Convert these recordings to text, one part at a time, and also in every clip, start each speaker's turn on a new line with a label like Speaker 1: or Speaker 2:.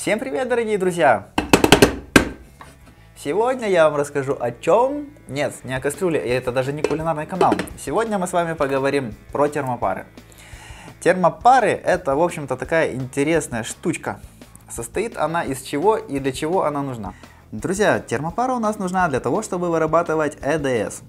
Speaker 1: Всем привет, дорогие друзья! Сегодня я вам расскажу о чем? Нет, не о кастрюле, это даже не кулинарный канал. Сегодня мы с вами поговорим про термопары. Термопары это, в общем-то, такая интересная штучка. Состоит она из чего и для чего она нужна? Друзья, термопара у нас нужна для того, чтобы вырабатывать ЭДС.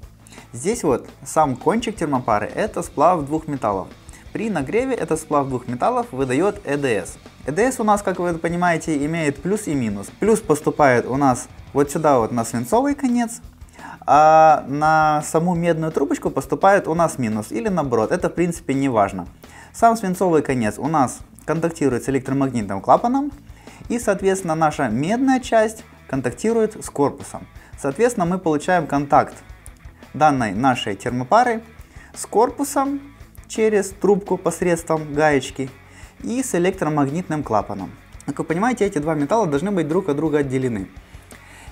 Speaker 1: Здесь вот сам кончик термопары это сплав двух металлов. При нагреве этот сплав двух металлов выдает ЭДС. ЭДС у нас, как вы понимаете, имеет плюс и минус. Плюс поступает у нас вот сюда вот на свинцовый конец, а на саму медную трубочку поступает у нас минус или наоборот. Это в принципе не важно. Сам свинцовый конец у нас контактирует с электромагнитным клапаном и соответственно наша медная часть контактирует с корпусом. Соответственно мы получаем контакт данной нашей термопары с корпусом через трубку посредством гаечки и с электромагнитным клапаном. Как вы понимаете, эти два металла должны быть друг от друга отделены.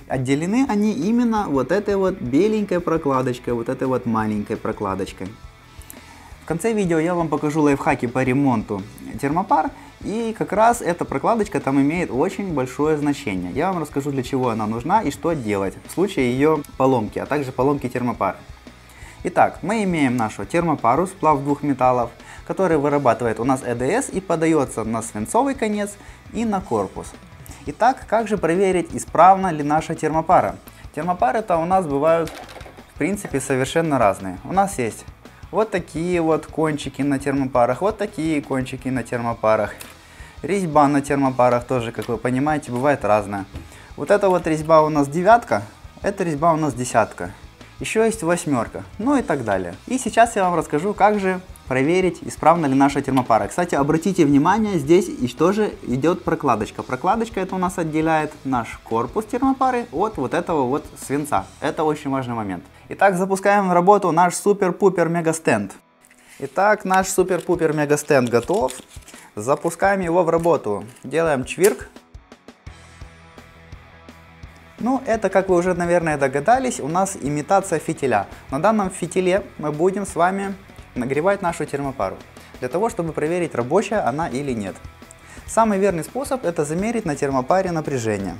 Speaker 1: Отделены они именно вот этой вот беленькой прокладочкой, вот этой вот маленькой прокладочкой. В конце видео я вам покажу лайфхаки по ремонту термопар. И как раз эта прокладочка там имеет очень большое значение. Я вам расскажу для чего она нужна и что делать в случае ее поломки, а также поломки термопары. Итак, мы имеем нашу термопару, сплав двух металлов, который вырабатывает у нас ЭДС и подается на свинцовый конец и на корпус. Итак, как же проверить, исправна ли наша термопара? Термопары-то у нас бывают, в принципе, совершенно разные. У нас есть вот такие вот кончики на термопарах, вот такие кончики на термопарах. Резьба на термопарах тоже, как вы понимаете, бывает разная. Вот эта вот резьба у нас девятка, эта резьба у нас десятка еще есть восьмерка, ну и так далее. И сейчас я вам расскажу, как же проверить, исправна ли наша термопара. Кстати, обратите внимание, здесь и тоже идет прокладочка. Прокладочка это у нас отделяет наш корпус термопары от вот этого вот свинца. Это очень важный момент. Итак, запускаем в работу наш супер-пупер мега стенд. Итак, наш супер-пупер мега стенд готов. Запускаем его в работу. Делаем чвирк. Ну, это, как вы уже, наверное, догадались, у нас имитация фитиля. На данном фитиле мы будем с вами нагревать нашу термопару, для того, чтобы проверить, рабочая она или нет. Самый верный способ это замерить на термопаре напряжение.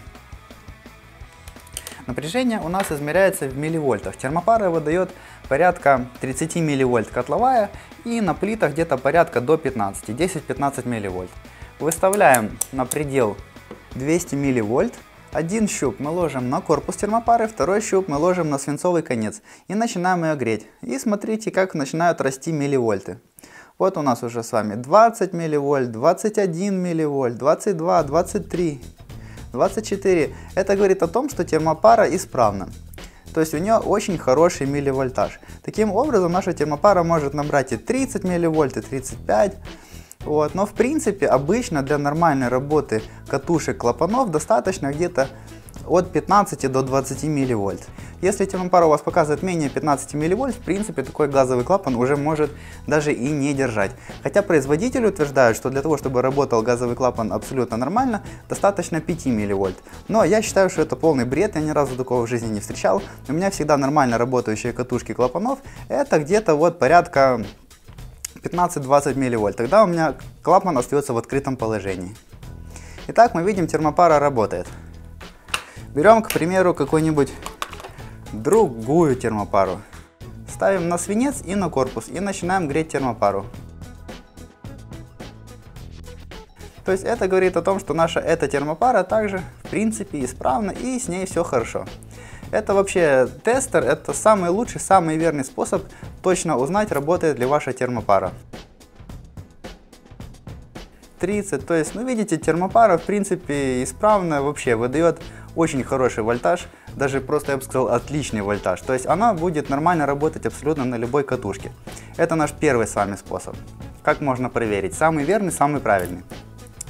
Speaker 1: Напряжение у нас измеряется в милливольтах. Термопара выдает порядка 30 милливольт котловая и на плитах где-то порядка до 15, 10-15 милливольт. Выставляем на предел 200 милливольт один щуп мы ложим на корпус термопары, второй щуп мы ложим на свинцовый конец и начинаем ее греть. И смотрите, как начинают расти милливольты. Вот у нас уже с вами 20 милливольт, 21 милливольт, 22, 23, 24. Это говорит о том, что термопара исправна. То есть у нее очень хороший милливольтаж. Таким образом наша термопара может набрать и 30 милливольт, и 35 вот. Но в принципе обычно для нормальной работы катушек клапанов достаточно где-то от 15 до 20 милливольт. Если термопара у вас показывает менее 15 милливольт, в принципе такой газовый клапан уже может даже и не держать. Хотя производители утверждают, что для того, чтобы работал газовый клапан абсолютно нормально, достаточно 5 милливольт. Но я считаю, что это полный бред, я ни разу такого в жизни не встречал. У меня всегда нормально работающие катушки клапанов, это где-то вот порядка 15-20 милливольт. Тогда у меня клапан остается в открытом положении. Итак, мы видим, термопара работает. Берем, к примеру, какую-нибудь другую термопару. Ставим на свинец и на корпус и начинаем греть термопару. То есть это говорит о том, что наша эта термопара также в принципе исправна и с ней все хорошо. Это вообще тестер, это самый лучший, самый верный способ точно узнать, работает ли ваша термопара. 30, то есть, ну видите, термопара в принципе исправная, вообще выдает очень хороший вольтаж, даже просто я бы сказал отличный вольтаж. То есть она будет нормально работать абсолютно на любой катушке. Это наш первый с вами способ. Как можно проверить? Самый верный, самый правильный.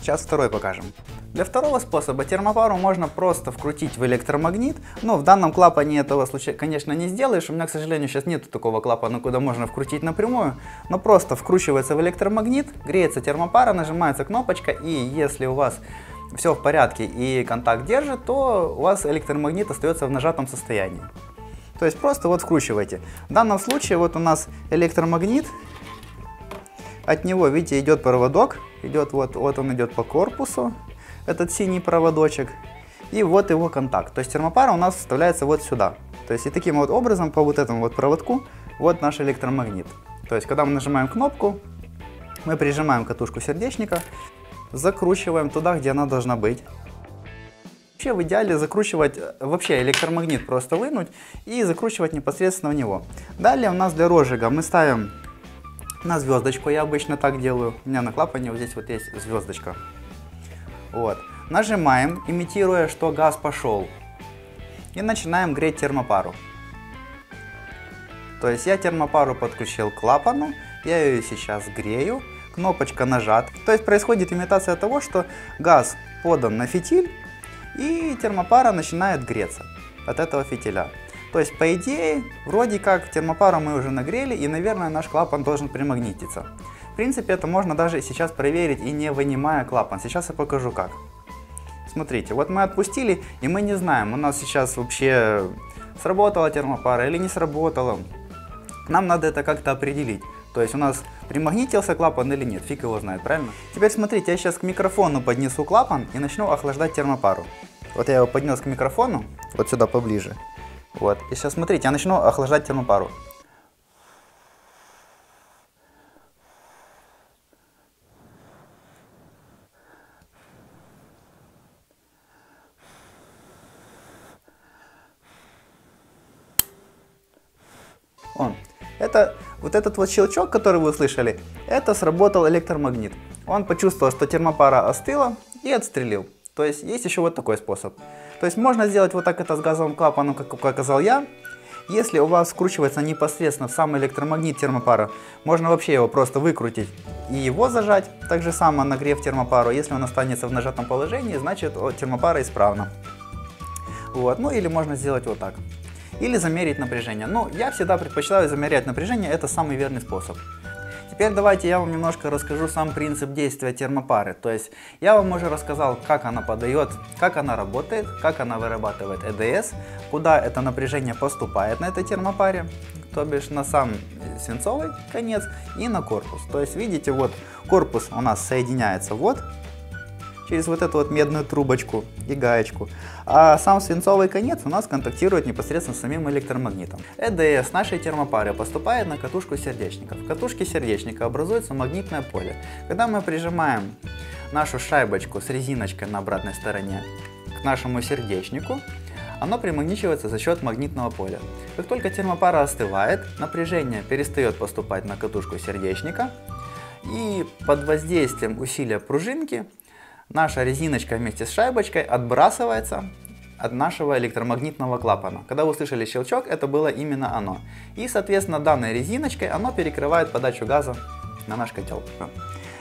Speaker 1: Сейчас второй покажем. Для второго способа термопару можно просто вкрутить в электромагнит, но в данном клапане этого, случая, конечно, не сделаешь. У меня, к сожалению, сейчас нет такого клапана, куда можно вкрутить напрямую, но просто вкручивается в электромагнит, греется термопара, нажимается кнопочка, и если у вас все в порядке и контакт держит, то у вас электромагнит остается в нажатом состоянии. То есть просто вот вкручивайте. В данном случае вот у нас электромагнит, от него, видите, идет проводок, идет вот, вот он идет по корпусу, этот синий проводочек, и вот его контакт. То есть термопара у нас вставляется вот сюда. То есть и таким вот образом по вот этому вот проводку вот наш электромагнит. То есть когда мы нажимаем кнопку, мы прижимаем катушку сердечника, закручиваем туда, где она должна быть. Вообще в идеале закручивать, э, вообще электромагнит просто вынуть и закручивать непосредственно в него. Далее у нас для розжига мы ставим на звездочку, я обычно так делаю. У меня на клапане вот здесь вот есть звездочка. Вот. Нажимаем, имитируя, что газ пошел. И начинаем греть термопару. То есть я термопару подключил к клапану, я ее сейчас грею, кнопочка нажат. То есть происходит имитация того, что газ подан на фитиль, и термопара начинает греться от этого фитиля. То есть, по идее, вроде как термопару мы уже нагрели, и, наверное, наш клапан должен примагнититься. Принципе, это можно даже сейчас проверить и не вынимая клапан. Сейчас я покажу как. Смотрите, вот мы отпустили, и мы не знаем, у нас сейчас вообще сработала термопара или не сработала. Нам надо это как-то определить. То есть у нас примагнитился клапан или нет, фиг его знает, правильно? Теперь смотрите, я сейчас к микрофону поднесу клапан и начну охлаждать термопару. Вот я его поднес к микрофону, вот сюда поближе. Вот, и сейчас смотрите, я начну охлаждать термопару. Он. Это вот этот вот щелчок, который вы услышали, это сработал электромагнит. Он почувствовал, что термопара остыла и отстрелил. То есть есть еще вот такой способ. То есть можно сделать вот так это с газовым клапаном, как показал я. Если у вас вкручивается непосредственно в сам электромагнит термопара, можно вообще его просто выкрутить и его зажать. Так же само нагрев термопару. Если он останется в нажатом положении, значит термопара исправна. Вот. Ну или можно сделать вот так или замерить напряжение. Но ну, я всегда предпочитаю замерять напряжение, это самый верный способ. Теперь давайте я вам немножко расскажу сам принцип действия термопары. То есть я вам уже рассказал, как она подает, как она работает, как она вырабатывает ЭДС, куда это напряжение поступает на этой термопаре, то бишь на сам свинцовый конец и на корпус. То есть видите, вот корпус у нас соединяется вот через вот эту вот медную трубочку и гаечку. А сам свинцовый конец у нас контактирует непосредственно с самим электромагнитом. ЭДС нашей термопары поступает на катушку сердечника. В катушке сердечника образуется магнитное поле. Когда мы прижимаем нашу шайбочку с резиночкой на обратной стороне к нашему сердечнику, оно примагничивается за счет магнитного поля. Как только термопара остывает, напряжение перестает поступать на катушку сердечника, и под воздействием усилия пружинки наша резиночка вместе с шайбочкой отбрасывается от нашего электромагнитного клапана. Когда вы услышали щелчок, это было именно оно. И, соответственно, данной резиночкой оно перекрывает подачу газа на наш котел.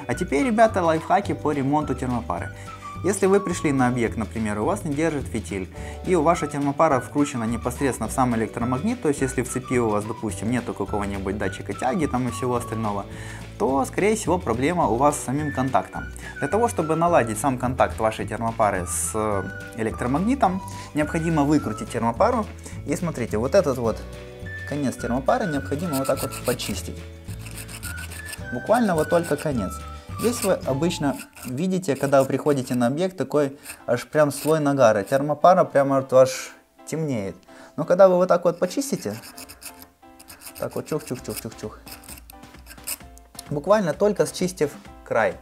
Speaker 1: А теперь, ребята, лайфхаки по ремонту термопары. Если вы пришли на объект, например, у вас не держит фитиль, и ваша термопара вкручена непосредственно в сам электромагнит, то есть если в цепи у вас, допустим, нету какого-нибудь датчика тяги там и всего остального, то, скорее всего, проблема у вас с самим контактом. Для того, чтобы наладить сам контакт вашей термопары с э, электромагнитом, необходимо выкрутить термопару. И смотрите, вот этот вот конец термопары необходимо вот так вот почистить. Буквально вот только конец. Здесь вы обычно видите, когда вы приходите на объект, такой аж прям слой нагара. Термопара прямо аж темнеет. Но когда вы вот так вот почистите, так вот чух-чух-чух-чух-чух, буквально только счистив край.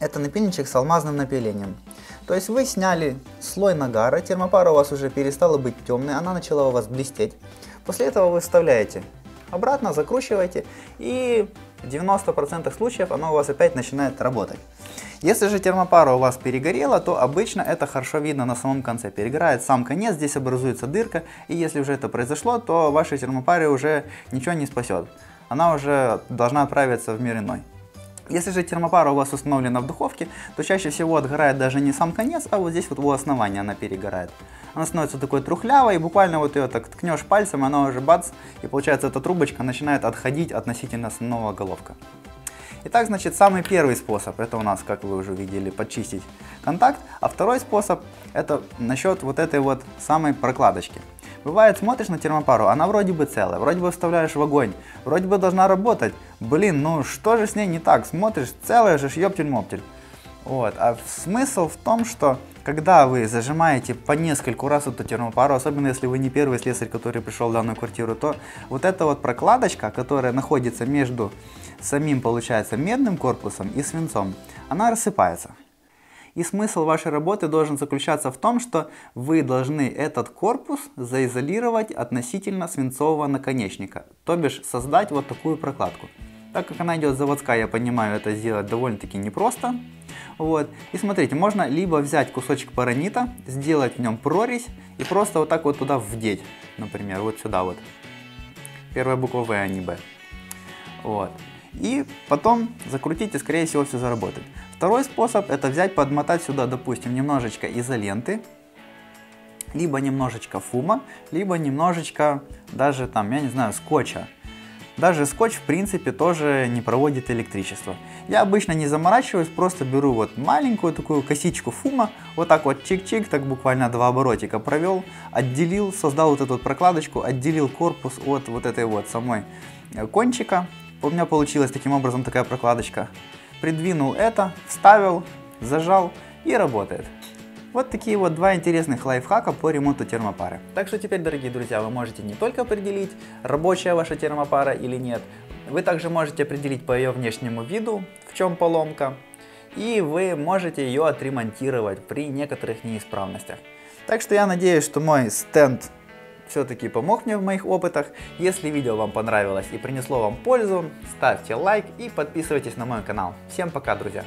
Speaker 1: Это напильничек с алмазным напилением. То есть вы сняли слой нагара, термопара у вас уже перестала быть темной, она начала у вас блестеть. После этого вы вставляете обратно, закручиваете и в 90% случаев оно у вас опять начинает работать. Если же термопара у вас перегорела, то обычно это хорошо видно на самом конце. Перегорает сам конец, здесь образуется дырка, и если уже это произошло, то вашей термопаре уже ничего не спасет. Она уже должна отправиться в мир иной. Если же термопара у вас установлена в духовке, то чаще всего отгорает даже не сам конец, а вот здесь вот у основания она перегорает. Она становится такой трухлявой, и буквально вот ее так ткнешь пальцем, она уже бац, и получается эта трубочка начинает отходить относительно основного головка. Итак, значит, самый первый способ, это у нас, как вы уже видели, подчистить контакт, а второй способ, это насчет вот этой вот самой прокладочки. Бывает, смотришь на термопару, она вроде бы целая, вроде бы вставляешь в огонь, вроде бы должна работать. Блин, ну что же с ней не так? Смотришь, целая же, ёптель-моптель. Вот. А смысл в том, что когда вы зажимаете по нескольку раз эту термопару, особенно если вы не первый слесарь, который пришел в данную квартиру, то вот эта вот прокладочка, которая находится между самим, получается, медным корпусом и свинцом, она рассыпается. И смысл вашей работы должен заключаться в том, что вы должны этот корпус заизолировать относительно свинцового наконечника, то бишь создать вот такую прокладку. Так как она идет заводская, я понимаю, это сделать довольно-таки непросто. Вот. И смотрите, можно либо взять кусочек паранита, сделать в нем прорезь и просто вот так вот туда вдеть. Например, вот сюда вот. Первая буква В, а не Б. Вот. И потом закрутить и скорее всего все заработает. Второй способ это взять, подмотать сюда, допустим, немножечко изоленты, либо немножечко фума, либо немножечко даже там, я не знаю, скотча. Даже скотч в принципе тоже не проводит электричество. Я обычно не заморачиваюсь, просто беру вот маленькую такую косичку фума, вот так вот чик-чик, так буквально два оборотика провел, отделил, создал вот эту вот прокладочку, отделил корпус от вот этой вот самой э, кончика. У меня получилась таким образом такая прокладочка. Придвинул это, вставил, зажал и работает. Вот такие вот два интересных лайфхака по ремонту термопары. Так что теперь, дорогие друзья, вы можете не только определить, рабочая ваша термопара или нет, вы также можете определить по ее внешнему виду, в чем поломка, и вы можете ее отремонтировать при некоторых неисправностях. Так что я надеюсь, что мой стенд все-таки помог мне в моих опытах. Если видео вам понравилось и принесло вам пользу, ставьте лайк и подписывайтесь на мой канал. Всем пока, друзья!